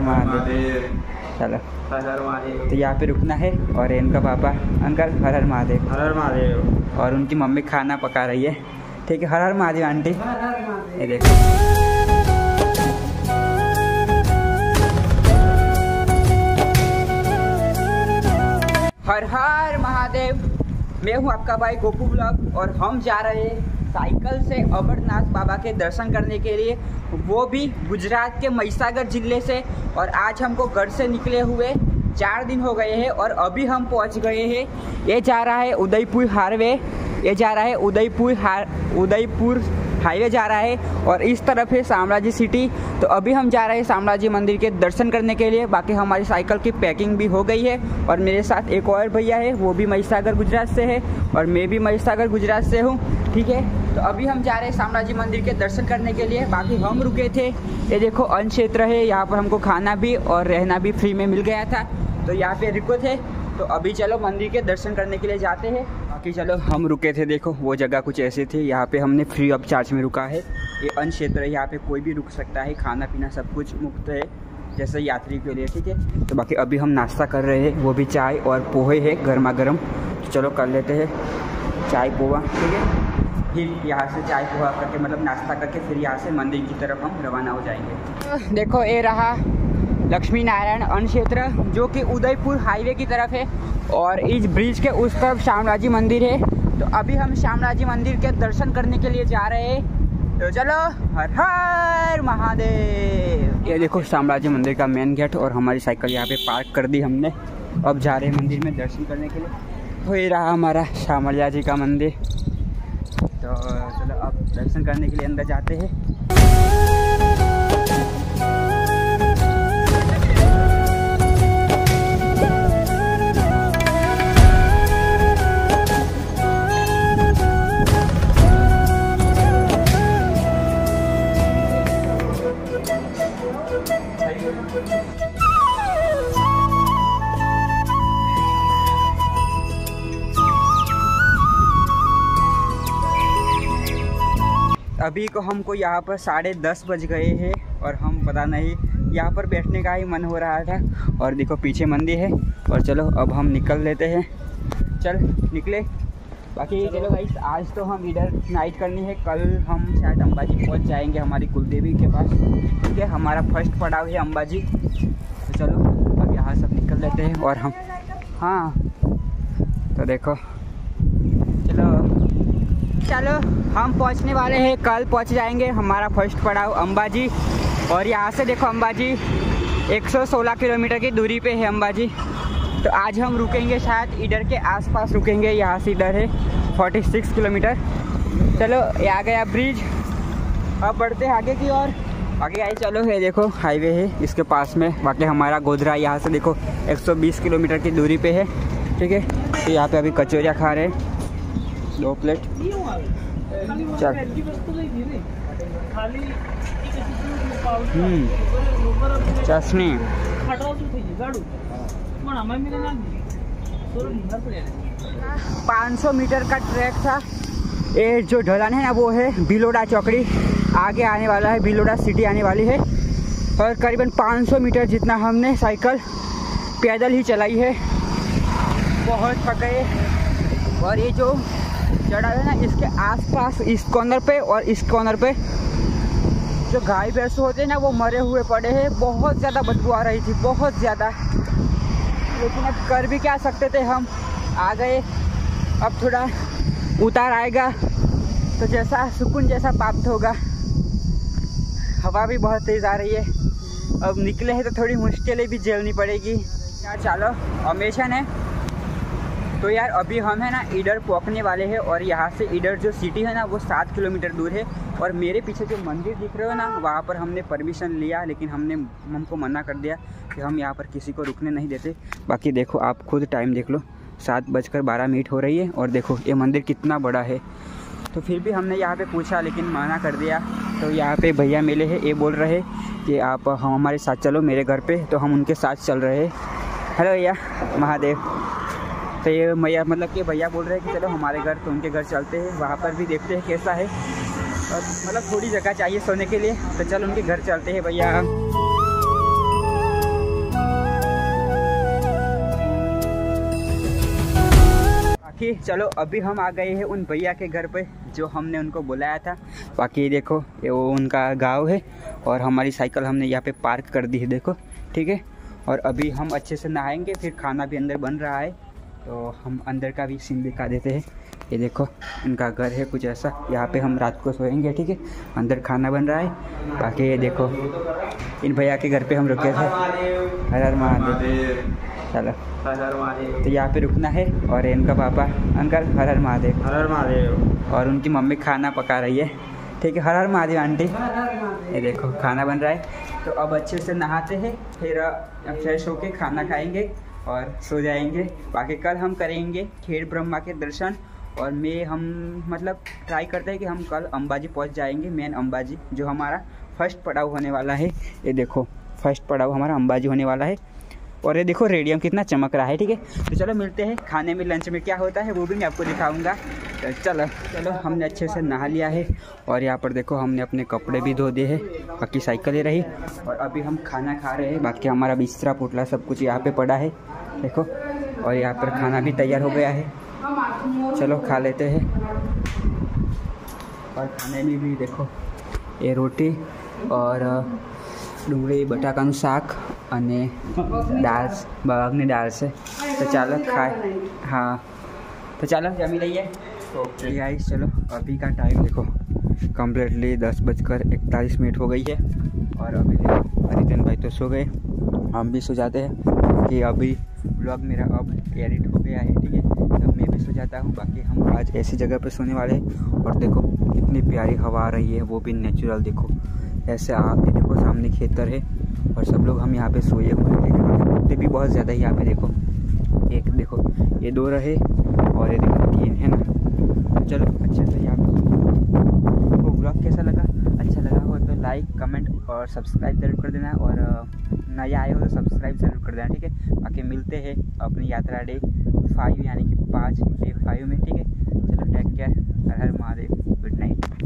हर महादेव चलो। हर हर महादेव तो यहाँ पे रुकना है और इनका पापा अंकल हर हर महादेव हर हर महादेव और उनकी मम्मी खाना पका रही है। ठीक है हर हर महादेव आंटी। ये देखो। हर हर महादेव मैं हूँ आपका भाई गोपू ब्लॉग और हम जा रहे हैं साइकिल से अमरनाथ बाबा के दर्शन करने के लिए, वो भी गुजरात के महिसागर ज़िले से। और आज हमको घर से निकले हुए चार दिन हो गए हैं और अभी हम पहुँच गए हैं। ये जा रहा है उदयपुर हाईवे। ये जा रहा है उदयपुर हार उदयपुर हाईवे जा रहा है और इस तरफ़ है शामलाजी सिटी। तो अभी हम जा रहे हैं शामलाजी मंदिर के दर्शन करने के लिए। बाकी हमारी साइकिल की पैकिंग भी हो गई है और मेरे साथ एक और भैया है, वो भी महिसागर गुजरात से है और मैं भी महिसागर गुजरात से हूँ। ठीक है? तो अभी हम जा रहे हैं शामलाजी मंदिर के दर्शन करने के लिए। बाकी हम रुके थे। ये देखो, अन्न क्षेत्र है। यहाँ पर हमको खाना भी और रहना भी फ्री में मिल गया था। तो यहाँ पे रुको थे तो अभी चलो मंदिर के दर्शन करने के लिए जाते हैं। बाकी चलो हम रुके थे। देखो, वो जगह कुछ ऐसे थी। यहाँ पे हमने फ्री ऑफ़ चार्ज में रुका है। ये अन्न क्षेत्र है। यहाँ पे कोई भी रुक सकता है। खाना पीना सब कुछ मुफ़्त है, जैसे यात्री के लिए, ठीक है? तो बाकी अभी हम नाश्ता कर रहे हैं। वो भी चाय और पोहे है गर्मा गर्म तो चलो कर लेते हैं। चाय, पोहा, ठीक है? फिर यहाँ से चाय पोहा करके मतलब नाश्ता करके फिर यहाँ से मंदिर की तरफ़ हम रवाना हो जाएँगे। देखो ये रहा लक्ष्मी नारायण अन्न क्षेत्र जो कि उदयपुर हाईवे की तरफ़ है और इस ब्रिज के उस तरफ़ श्यामराजी मंदिर है। तो अभी हम श्यामराजी मंदिर के दर्शन करने के लिए जा रहे हैं। तो चलो हर हर महादेव। ये देखो श्यामराजी मंदिर का मेन गेट और हमारी साइकिल यहाँ पे पार्क कर दी हमने। अब जा रहे हैं मंदिर में दर्शन करने के लिए। तो ये रहा हमारा श्यामलिया जी का मंदिर। तो चलो अब दर्शन करने के लिए अंदर जाते हैं। अभी को हमको यहाँ पर साढ़े दस बज गए हैं और हम पता नहीं, यहाँ पर बैठने का ही मन हो रहा था। और देखो, पीछे मंदिर है। और चलो, अब हम निकल लेते हैं। चल, निकले। बाकी चलो भाई आज तो हम इधर नाइट करनी है। कल हम शायद अंबाजी पहुँच जाएँगे हमारी कुलदेवी के पास। ठीक है, हमारा फ़र्स्ट पड़ाव है अम्बाजी तो चलो, अब यहाँ सब निकल लेते हैं और हम हाँ। तो देखो चलो चलो, हम पहुँचने वाले हैं। कल पहुँच जाएँगे हमारा फ़र्स्ट पड़ाव अंबाजी। और यहाँ से देखो अंबाजी 116 किलोमीटर की दूरी पे है अंबाजी। तो आज हम रुकेंगे शायद इधर के आसपास रुकेंगे, यहाँ से इधर है 46 किलोमीटर। चलो, ये आ गया ब्रिज अब बढ़ते हैं आगे की ओर। आगे आए चलो, ये देखो हाईवे है, इसके पास में। बाकी हमारा गोधरा, यहाँ से देखो 120 किलोमीटर की दूरी पे है, ठीक है? तो यहाँ पे अभी कचौरिया खा रहे हैं। दो प्लेट हम्म। चटनी पाँच सौ मीटर का ट्रैक था। ये जो ढलान है ना वो है बिलोडा चौकड़ी। आगे आने वाला है बिलोडा सिटी आने वाली है। और करीबन 500 मीटर जितना हमने साइकिल पैदल ही चलाई है। बहुत थक गए और ये जो चढ़ा है ना, इसके आसपास, इस कॉर्नर पे और इस कॉर्नर पे। जो गाय भैंस होते हैं ना, वो मरे हुए पड़े हैं। बहुत ज़्यादा बदबू आ रही थी, बहुत ज़्यादा। लेकिन अब कर भी क्या सकते थे हम? आ गए। अब थोड़ा उतार आएगा। तो जैसा सुकून जैसा प्राप्त होगा। हवा भी बहुत तेज़ आ रही है। अब निकले हैं तो थोड़ी मुश्किलें भी झेलनी पड़ेगी। यार चलो हमेशा है। तो यार, अभी हम है ना इधर पहुँचने वाले हैं और यहाँ से इधर जो सिटी है ना, वो सात किलोमीटर दूर है। और मेरे पीछे जो मंदिर दिख रहे हो ना, वहाँ पर हमने परमिशन लिया, लेकिन हमने, हमको मना कर दिया कि हम यहाँ पर किसी को रुकने नहीं देते। बाकी देखो, आप खुद टाइम देख लो। सात बजकर बारह मिनट हो रही है और देखो, ये मंदिर कितना बड़ा है। तो फिर भी हमने यहाँ पे पूछा, लेकिन मना कर दिया। तो यहाँ पे भैया मिले हैं, ये बोल रहे कि आप हम हमारे साथ चलो मेरे घर पे तो हम उनके साथ चल रहे हेलो भैया, महादेव। तो ये मैया मतलब कि भैया बोल रहे हैं कि चलो हमारे घर तो उनके घर चलते हैं, वहाँ पर भी देखते हैं कैसा है। और मतलब थोड़ी जगह चाहिए सोने के लिए तो चलो उनके घर चलते हैं भैया। बाकी चलो, अभी हम आ गए हैं उन भैया के घर पे, जो हमने उनको बुलाया था। बाकी देखो, ये वो उनका गाँव है, और हमारी साइकिल हमने यहाँ पे पार्क कर दी है, देखो, ठीक है। और अभी हम अच्छे से नहाएँगे, फिर खाना भी अंदर बन रहा है। तो हम अंदर का भी सीन दिखा देते हैं। ये देखो इनका घर है कुछ ऐसा। यहाँ पे हम रात को सोएँगे ठीक है? अंदर खाना बन रहा है। बाकी ये देखो इन भैया के घर पे हम रुके थे। हर हर महादेव। चलो। तो यहाँ पे रुकना है और इनका पापा अंकल हर हर महादेव। हर हर महादेव। और उनकी मम्मी खाना पका रही है। ठीक है हर हर महादेव आंटी। ये देखो खाना बन रहा है। तो अब अच्छे से नहाते हैं फिर फ्रेश होके खाना खाएँगे। और सो जाएँगे। बाकी कल हम करेंगे खेड़ ब्रह्मा के दर्शन और मैं हम मतलब ट्राई करते हैं कि हम कल अंबाजी पहुँच जाएँगे मेन अंबाजी, जो हमारा फ़र्स्ट पड़ाव होने वाला है। ये देखो फ़र्स्ट पड़ाव हमारा अंबाजी होने वाला है। और ये देखो रेडियम कितना चमक रहा है, ठीक है? तो चलो मिलते हैं खाने में लंच में क्या होता है, वो भी मैं आपको दिखाऊँगा। चलो चलो हमने अच्छे से नहा लिया है और यहाँ पर देखो हमने अपने कपड़े भी धो दिए हैं बाकी साइकिल ही रही और अभी हम खाना खा रहे हैं बाकी हमारा बिस्तरा पुतला सब कुछ यहाँ पे पड़ा है देखो और यहाँ पर खाना भी तैयार हो गया है चलो खा लेते हैं और खाने में भी देखो એ રોટી ઓર ડુંગળી બટાકાનું શાક અને દાળ બવાગની દાળ છે તો ચાલો ખાય हाँ तो चलो जमी लइए ओके गाइस चलो, अभी का टाइम देखो कम्प्लीटली दस बजकर इकतालीस मिनट हो गई है, और अभी देखो अरितन भाई तो सो गए, हम भी सो जाते हैं, कि अभी ब्लॉग मेरा अब एडिट हो गया है, ठीक है? तब मैं भी सो जाता हूँ, बाकी हम आज ऐसी जगह पर सोने वाले हैं, और देखो, कितनी प्यारी हवा आ रही है, वो भी नेचुरल देखो। ऐसे आप भी देखो, सामने खेतर है, और सब लोग हम यहाँ पे सोए हुए हैं कुत्ते भी बहुत ज़्यादा है यहाँ पे, देखो। एक देखो, ये दो रहे, और ये देखो, तीन है ना। तो चलो, अच्छे से यहाँ पर ब्लॉग कैसा लगा? अच्छा लगा हो तो लाइक कमेंट और सब्सक्राइब ज़रूर कर देना और नया आए हो तो सब्सक्राइब ज़रूर कर देना, ठीक है? बाकी मिलते हैं अपनी यात्रा डे फाइव यानी कि पाँच डे फाइव में, ठीक है? चलो टेक केयर हर हर महादेव। Good night